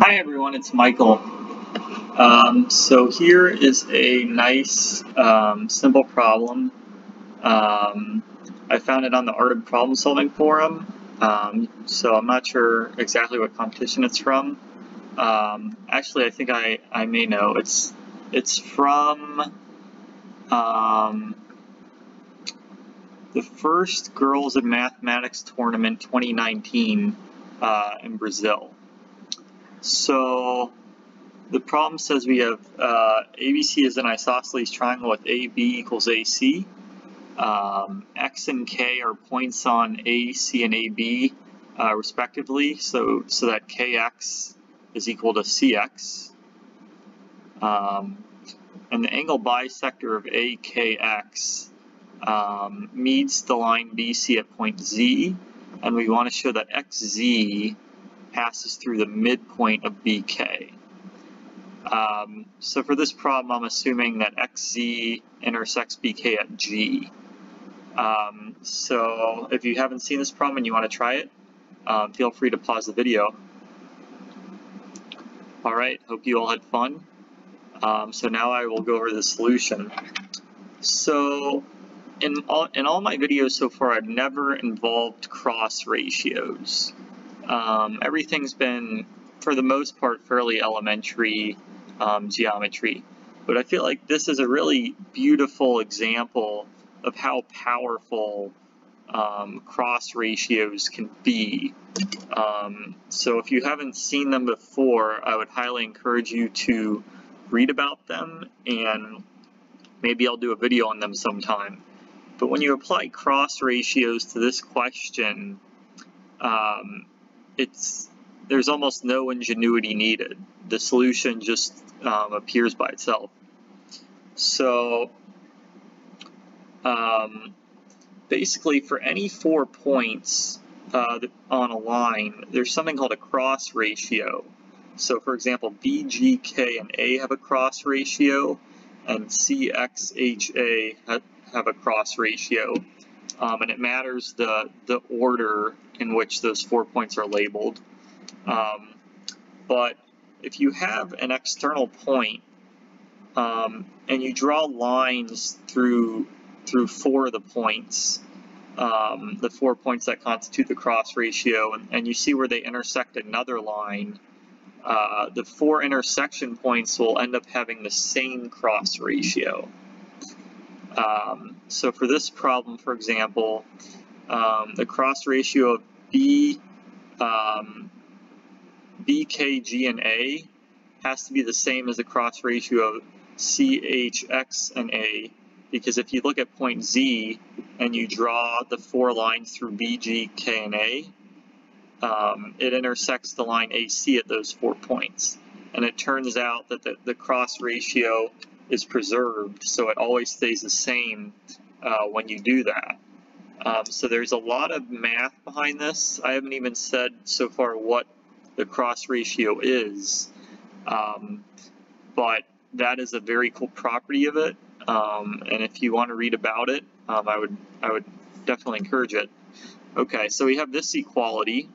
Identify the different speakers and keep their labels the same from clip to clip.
Speaker 1: Hi everyone, it's Michael. Um, so here is a nice, um, simple problem. Um, I found it on the Art of Problem Solving forum, um, so I'm not sure exactly what competition it's from. Um, actually, I think I, I may know. It's it's from um, the first Girls in Mathematics Tournament 2019 uh, in Brazil. So the problem says we have uh, ABC is an isosceles triangle with AB equals AC. Um, X and K are points on AC and AB uh, respectively, so, so that KX is equal to CX. Um, and the angle bisector of AKX um, meets the line BC at point Z, and we want to show that XZ passes through the midpoint of BK. Um, so for this problem, I'm assuming that XZ intersects BK at G. Um, so if you haven't seen this problem and you want to try it, um, feel free to pause the video. Alright, hope you all had fun. Um, so now I will go over the solution. So in all, in all my videos so far, I've never involved cross ratios. Um, everything's been, for the most part, fairly elementary um, geometry. But I feel like this is a really beautiful example of how powerful um, cross ratios can be. Um, so if you haven't seen them before, I would highly encourage you to read about them and maybe I'll do a video on them sometime. But when you apply cross ratios to this question, um, it's there's almost no ingenuity needed. The solution just um, appears by itself. So um, basically for any four points uh, on a line, there's something called a cross ratio. So for example, B, G, K, and A have a cross ratio, and C, X, H, A have a cross ratio um, and it matters the, the order in which those four points are labeled. Um, but if you have an external point um, and you draw lines through through four of the points, um, the four points that constitute the cross ratio, and, and you see where they intersect another line, uh, the four intersection points will end up having the same cross ratio. Um, so for this problem, for example, um, the cross ratio of B, um, B, K, G, and A has to be the same as the cross ratio of C, H, X, and A, because if you look at point Z and you draw the four lines through B, G, K, and A, um, it intersects the line AC at those four points. And it turns out that the, the cross ratio is preserved, so it always stays the same uh, when you do that. Um, so there's a lot of math behind this. I haven't even said so far what the cross ratio is, um, but that is a very cool property of it. Um, and if you want to read about it, um, I would I would definitely encourage it. Okay, so we have this equality.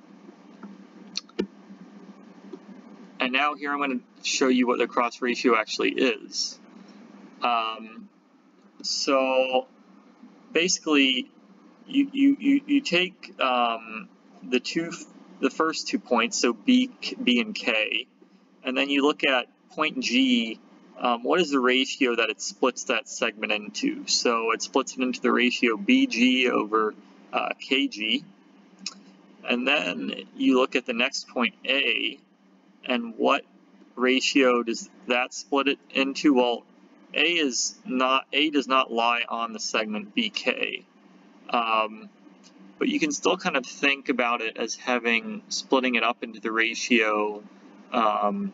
Speaker 1: And now here I'm going to show you what the cross ratio actually is. Um, so basically, you, you, you, you take um, the two, the first two points, so B, B and K, and then you look at point G, um, what is the ratio that it splits that segment into? So it splits it into the ratio BG over uh, KG. And then you look at the next point A, and what ratio does that split it into? Well, a is not A does not lie on the segment BK. Um, but you can still kind of think about it as having splitting it up into the ratio um,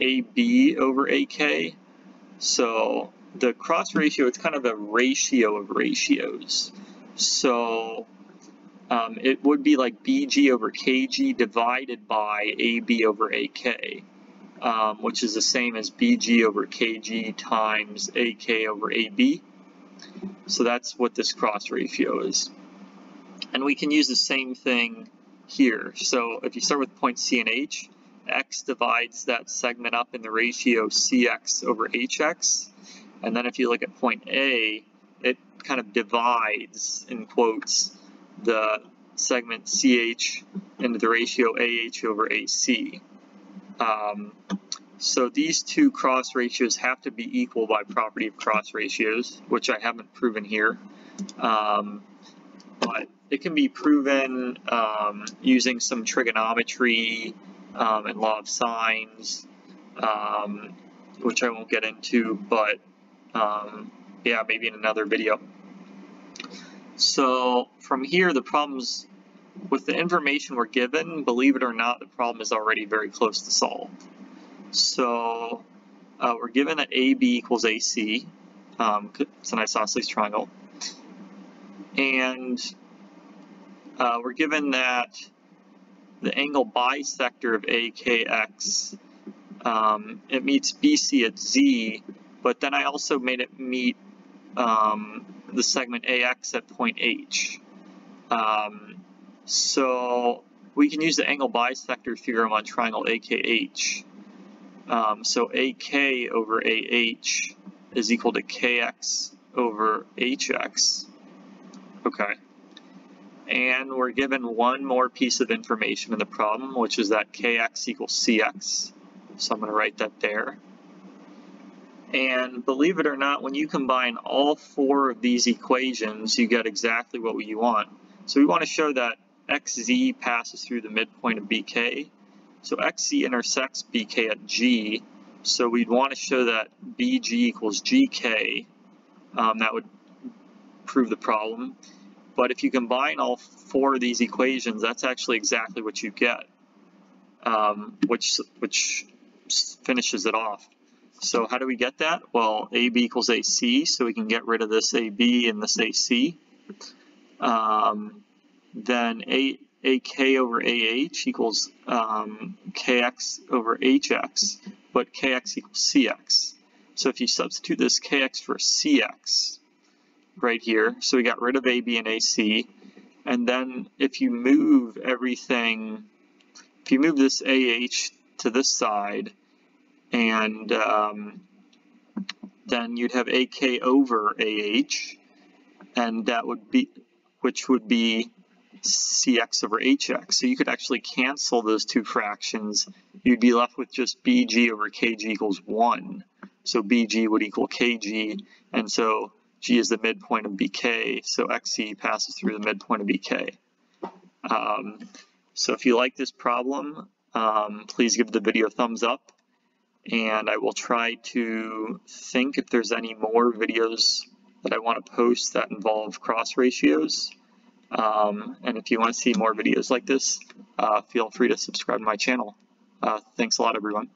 Speaker 1: AB over AK. So the cross ratio, it's kind of a ratio of ratios. So um, it would be like BG over KG divided by AB over AK um, which is the same as BG over KG times AK over AB. So that's what this cross ratio is. And we can use the same thing here. So if you start with point C and H, x divides that segment up in the ratio cx over hx. And then if you look at point A, it kind of divides, in quotes, the segment ch into the ratio ah over ac. Um, so these two cross ratios have to be equal by property of cross ratios, which I haven't proven here. Um, but it can be proven um, using some trigonometry um, and law of sines, um, which I won't get into, but um, yeah, maybe in another video. So from here, the problems with the information we're given, believe it or not, the problem is already very close to solved. So uh, we're given that AB equals AC, um, it's an isosceles triangle, and uh, we're given that the angle bisector of AKX, um, it meets BC at Z, but then I also made it meet um, the segment AX at point H. Um, so we can use the angle bisector theorem on triangle AKH. Um, so AK over AH is equal to KX over HX. Okay and we're given one more piece of information in the problem, which is that kx equals cx. So I'm going to write that there. And believe it or not, when you combine all four of these equations, you get exactly what you want. So we want to show that xz passes through the midpoint of bk. So xz intersects bk at g. So we'd want to show that bg equals gk. Um, that would prove the problem. But if you combine all four of these equations, that's actually exactly what you get, um, which, which finishes it off. So how do we get that? Well, AB equals AC, so we can get rid of this AB and this AC. Um, then A, AK over AH equals um, KX over HX, but KX equals CX. So if you substitute this KX for CX, right here. So we got rid of AB and AC. And then if you move everything, if you move this AH to this side, and um, then you'd have AK over AH, and that would be, which would be CX over HX. So you could actually cancel those two fractions. You'd be left with just BG over KG equals 1. So BG would equal KG, and so G is the midpoint of BK, so XC passes through the midpoint of BK. Um, so if you like this problem, um, please give the video a thumbs up, and I will try to think if there's any more videos that I want to post that involve cross ratios. Um, and if you want to see more videos like this, uh, feel free to subscribe to my channel. Uh, thanks a lot, everyone.